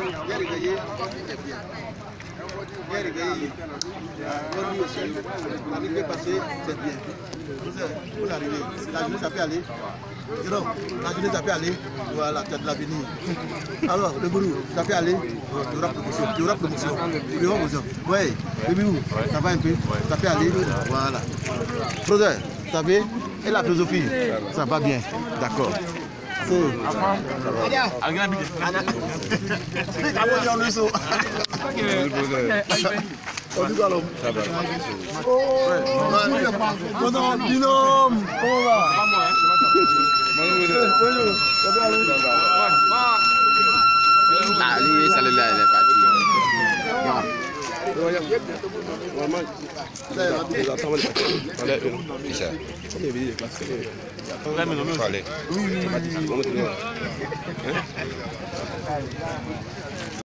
Bien réveillé. Bonne nuit aussi. La nuit bien passée, c'est bien. Vous arrivez. La journée, ça peut aller. Non, la journée, ça peut aller. Voilà, tu as de l'avenir. Alors, le gourou, ça peut aller. Il y aura promotion. Il y aura le gourou, ça va un peu. Ça peut aller. Voilà. Frère, vous savez, et la philosophie, ça va bien. D'accord. Mon binôme, comment va Ah, lui, ça le l'a, il est parti. Fale.